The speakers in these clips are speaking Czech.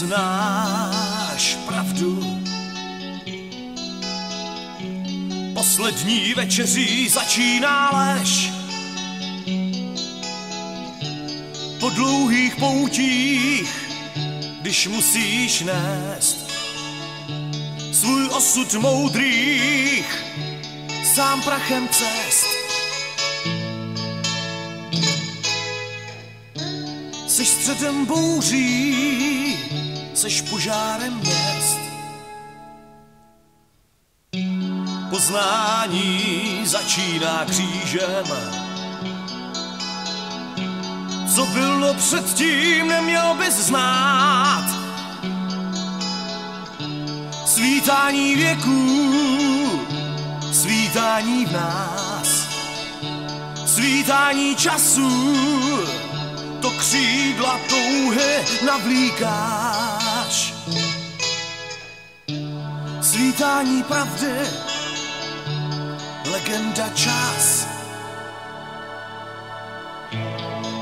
rozeznáš pravdu. Poslední večeří začíná lež. Po dlouhých poutích, když musíš nést svůj osud moudrých, sám prachem cest. Seš středem bouří, seš požárem měst. Poznání začíná křížem. Co bylo předtím, neměl bys znát. Svítání věků, svítání v nás, svítání času, to křídla touhy navlíkáš. Svítání pravdy, legenda čas.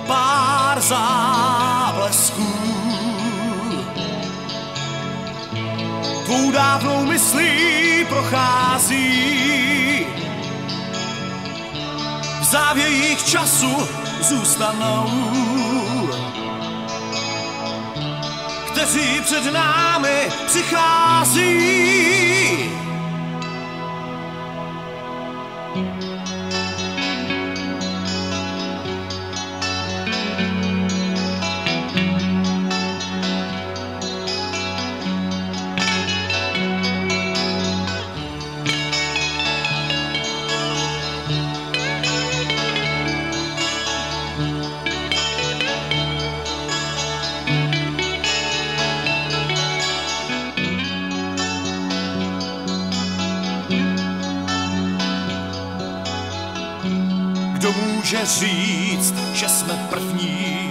Pár záblesků tvou dávnou myslí prochází. V závějích času zůstanou, kteří před námi přichází. Říct, že jsme první?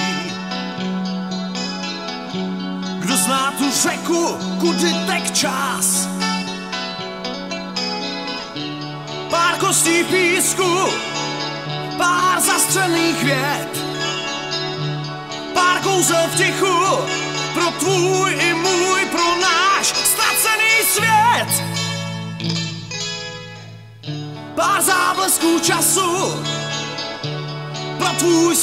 Kdo zná tu řeku, kudy tek čas? Pár kostí písku, pár zastřených věd, pár kouzel v tichu, pro tvůj i můj, pro náš ztracený svět. Pár záblesků času, pro tvůj